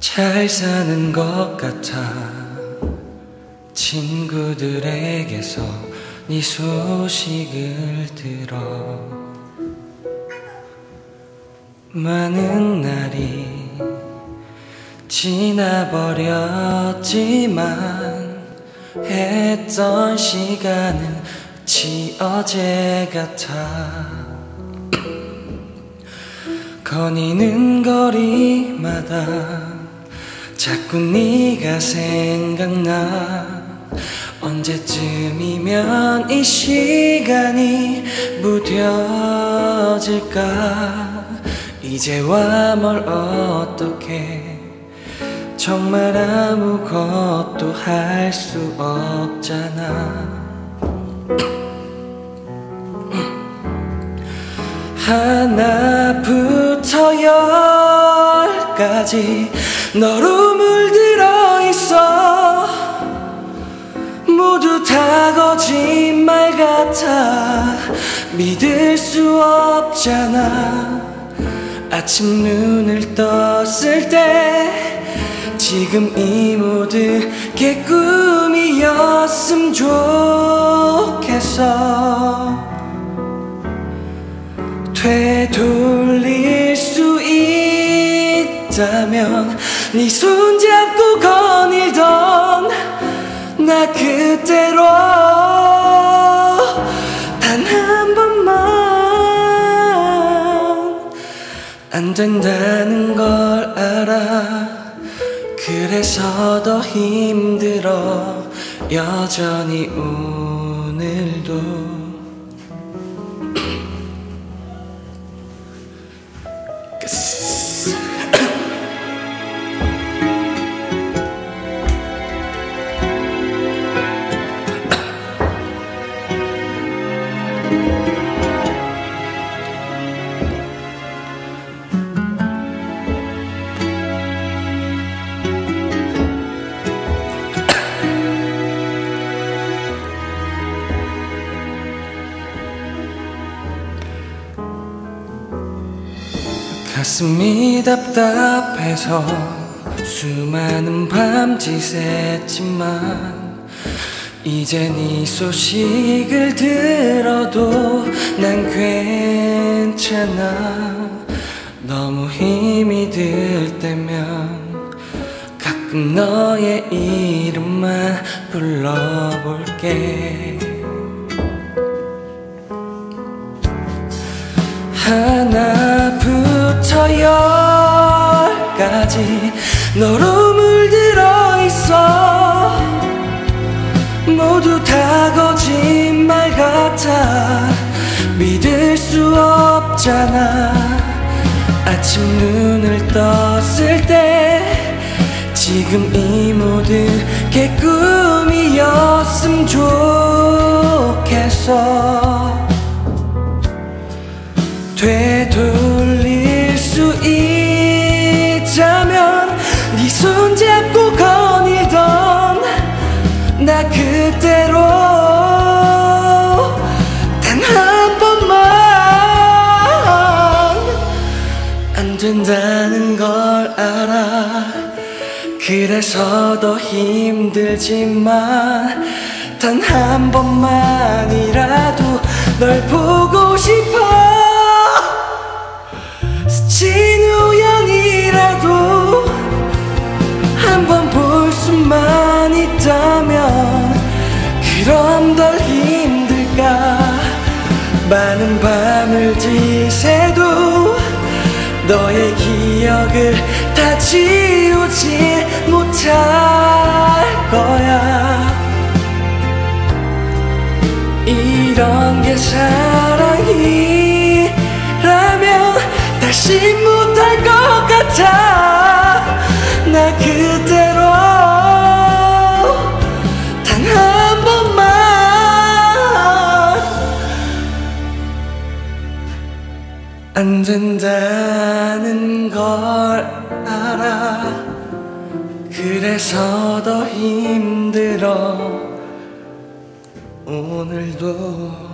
잘 사는 것 같아. 친구들에게서 네 소식을 들어. 많은 날이 지나버렸지만 했던 시간은 지 어제 같아. 거니는 거리마다 자꾸 네가 생각나. 언제쯤이면 이 시간이 무뎌질까? 이제와 뭘 어떻게? 정말 아무것도 할 수 없잖아. 하나부터 열까지 너로 있어. 모두 다 거짓말 같아. 믿을 수 없잖아. 아침 눈을 떴을 때 지금 이 모든 게 꿈이었음 좋겠어. 되돌릴 수 있다면 네 손잡고 거닐던 나 그대로 단 한 번만 안 된다는 걸 알아. 그래서 더 힘들어. 여전히 오늘도 가슴이 답답해서 수많은 밤짓했지만 이제 네 소식을 들어도 난 괜찮아. 너무 힘이 들 때면 가끔 너의 이름만 불러볼게. 하나 부터 열까지 너로 물들어 있어. 모두 다 거짓말 같아. 믿을 수 없잖아. 아침 눈을 떴을 때 지금 이 모든 게 꿈이었음 좋겠어. 되돌 나 그대로 단 한 번만 안 된다는 걸 알아. 그래서 더 힘들지만 단 한 번만이라도 널 보고 싶어 그럼 덜 힘들까? 많은 밤을 지새도 너의 기억을 다 지우지 못할 거야. 이런 게 사랑이라면 다시 안 된다는 걸 알아. 그래서 더 힘들어. 오늘도